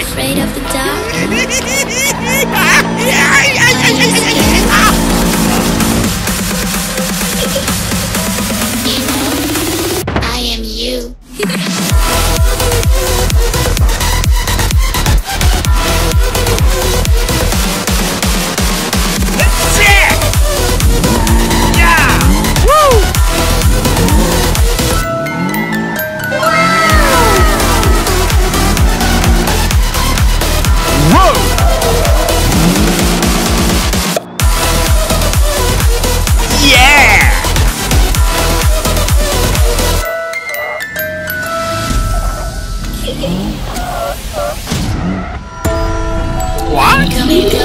afraid of the dark? What?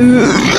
Ugh.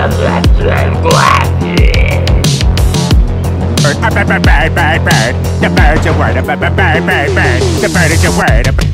Bird, bird, bird, bird, bird. The bird's a word. Bird, bird, bird, bird. The bird is a word.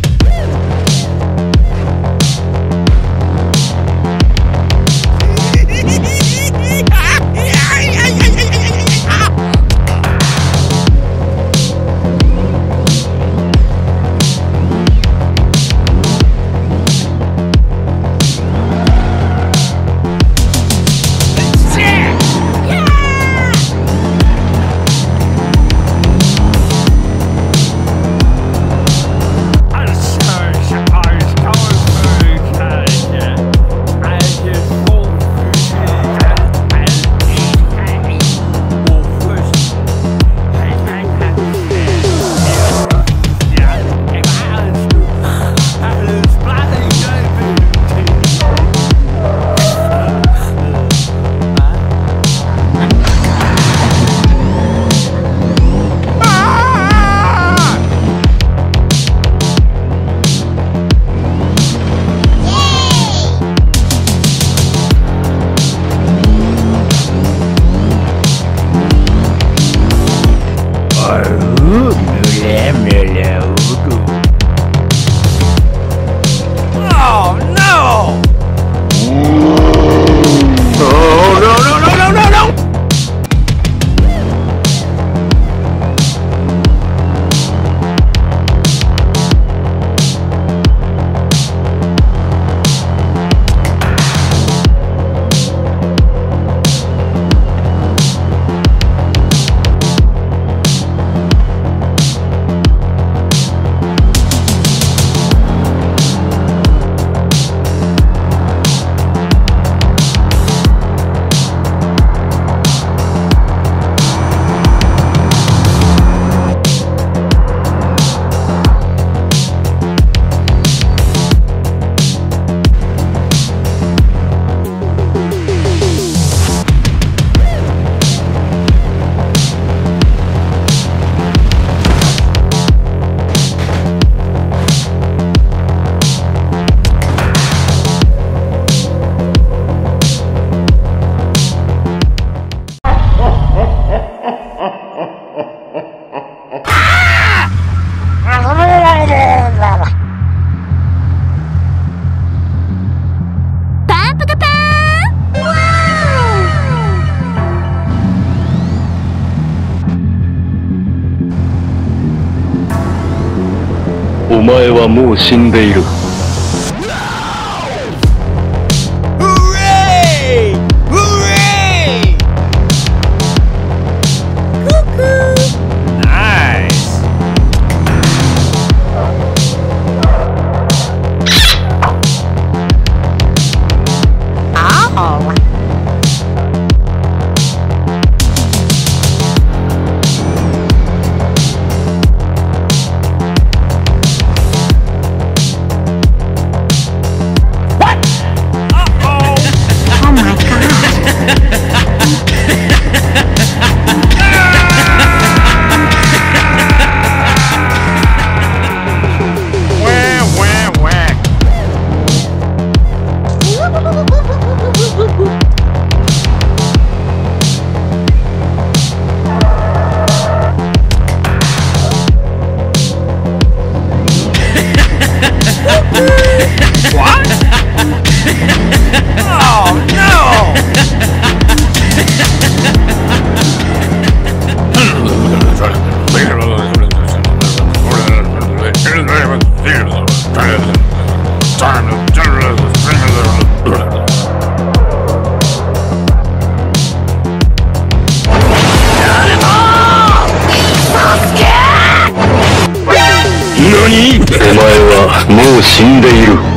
もう死んでいる。お前はもう死んでいる。